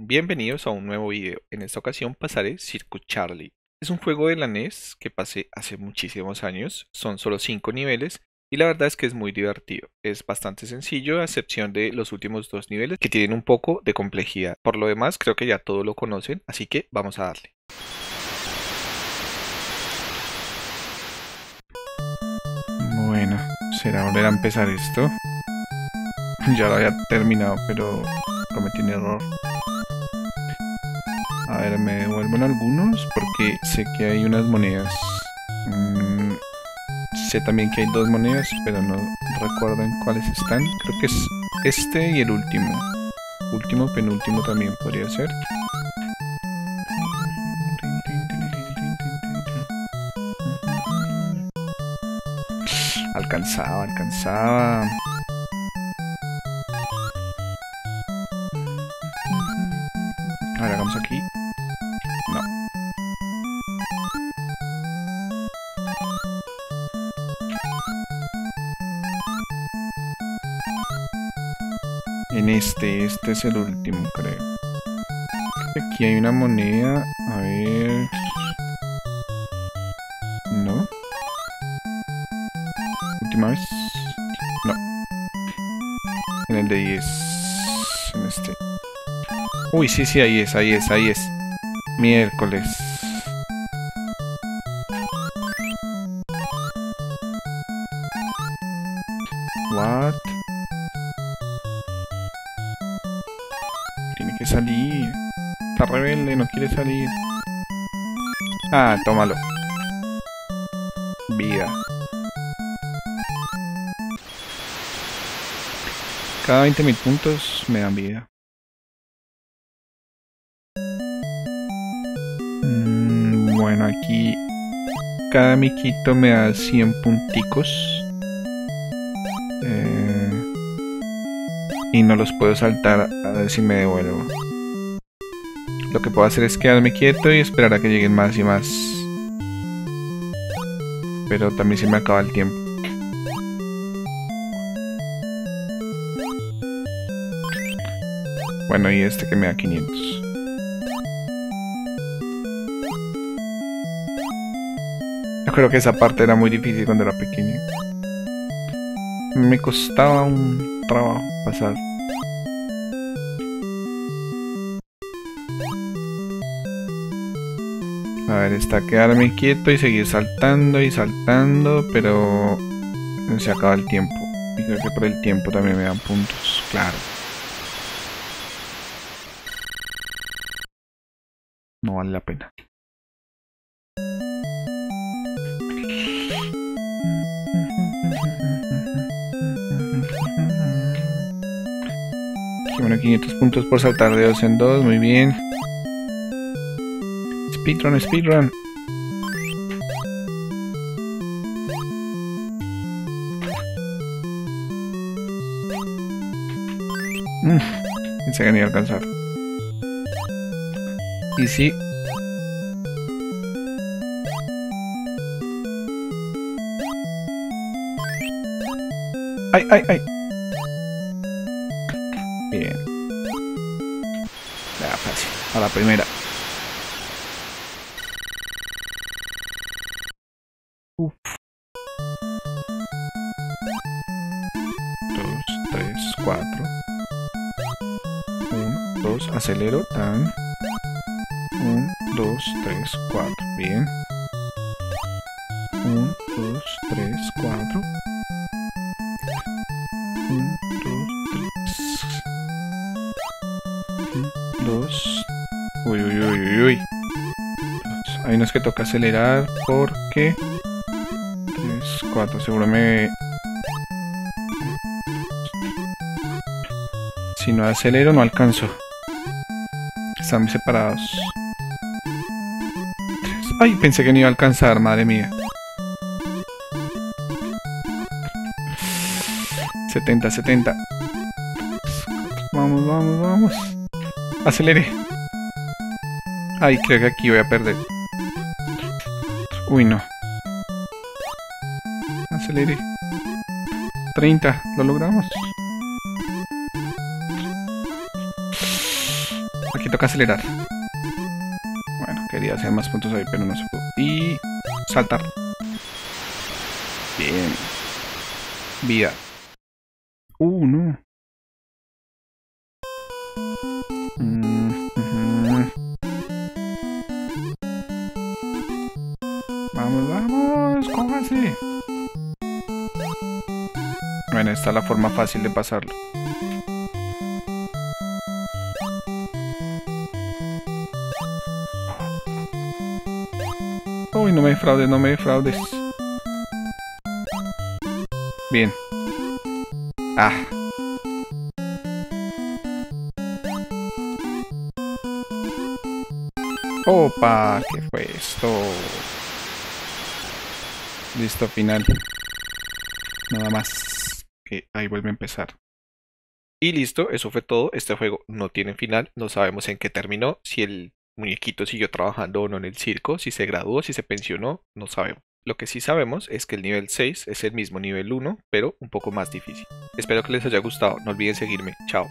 bienvenidos a un nuevo video. En esta ocasión pasaré Circuit Charlie. Es un juego de la NES que pasé hace muchísimos años, son solo 5 niveles y la verdad es que es muy divertido. Es bastante sencillo a excepción de los últimos dos niveles que tienen un poco de complejidad. Por lo demás creo que ya todos lo conocen, así que vamos a darle. Bueno, será volver a empezar esto. Ya lo había terminado, pero cometí un error. A ver, me devuelven algunos porque sé que hay unas monedas. Mm, sé también que hay dos monedas, pero no recuerdo en cuáles están. Creo que es este y el último. Último, penúltimo también podría ser. Alcanzaba, alcanzaba. A ver, hagamos aquí. En este, este es el último, creo. Aquí hay una moneda. A ver. No. Última vez. No. En el de 10. En este. Uy, sí, sí, ahí es, ahí es, ahí es. Miércoles. What? Que salir. Está rebelde, no quiere salir. Ah, tómalo. Vida. Cada 20.000 puntos me dan vida. Mm, bueno, aquí cada miquito me da 100 punticos. Eh, y no los puedo saltar a ver si me devuelvo. Lo que puedo hacer es quedarme quieto y esperar a que lleguen más y más. Pero también se me acaba el tiempo. Bueno, y este que me da 500. Yo creo que esa parte era muy difícil cuando era pequeño. Me costaba un trabajo pasar. A ver, está quedarme quieto y seguir saltando y saltando, pero se acaba el tiempo. Y creo que por el tiempo también me dan puntos, claro. No vale la pena. Bueno, 500 puntos por saltar de 2 en 2, muy bien. Speedrun, speedrun. Mm, pensé que no alcanzar. Y sí. ¡Ay, ay, ay! A la primera. Uf. Dos, tres, cuatro. Uno, dos, acelero, tan. Un, dos, tres, cuatro. Bien. Un, dos, tres, cuatro. Un, dos, tres. Un, dos. Hay unos que toca acelerar porque... Tres, cuatro, seguro me... Si no acelero no alcanzo. Están separados. Ay, pensé que no iba a alcanzar, madre mía. 70, 70. Vamos, vamos, vamos. Acelere. Ay, creo que aquí voy a perder. Uy, no. Acelere. 30. ¿Lo logramos? aquí toca acelerar. Bueno, quería hacer más puntos ahí, pero no se pudo. Y saltar. Bien. Vida. Uh, no. Mm, cójase. Bueno, esta es la forma fácil de pasarlo. Uy, no me defraudes, no me defraudes. Bien. Ah. Opa, ¿qué fue esto? Listo, final. Nada más. Que ahí vuelve a empezar. Y listo, eso fue todo. Este juego no tiene final. No sabemos en qué terminó. Si el muñequito siguió trabajando o no en el circo. Si se graduó, si se pensionó. No sabemos. Lo que sí sabemos es que el nivel 6 es el mismo nivel 1, pero un poco más difícil. Espero que les haya gustado. No olviden seguirme. Chao.